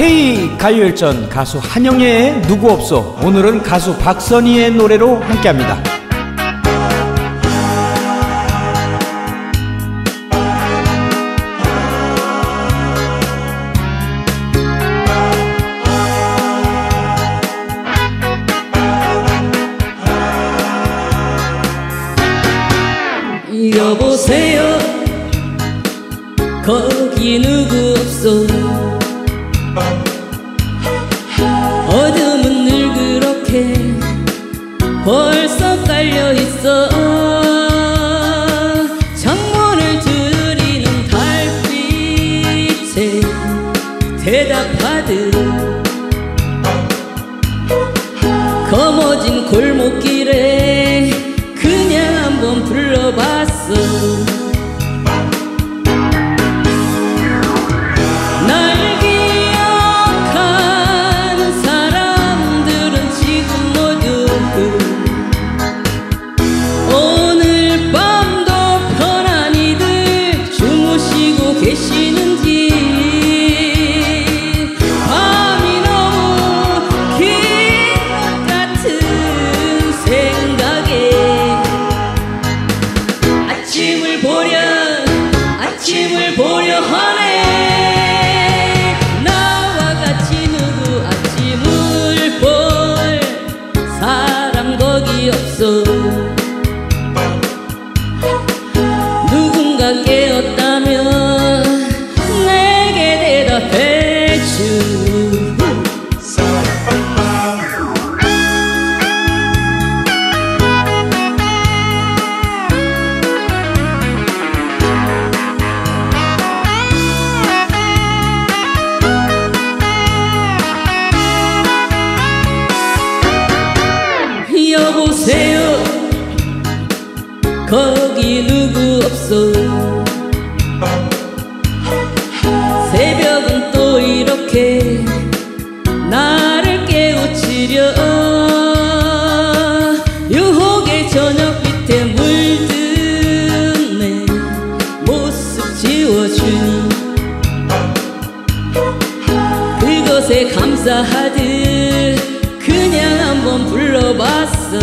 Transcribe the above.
K 가요열전 가수 한영애의 누구 없어? 오늘은 가수 박선희의 노래로 함께합니다. 여보세요. 거기 누구 없어 벌써 깔려있어. 창문을 두드리는 달빛에 대답하듯 거머진 골목길에 그냥 한번 불러봤어 깨었다면 내게 대답해 주. 여보세요 이렇게 나를 깨우치려. 유혹의 저녁 밑에 물든 내 모습 지워주니. 그것에 감사하듯 그냥 한번 불러봤어.